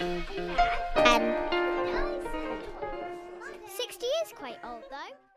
Um, 60 is quite old though.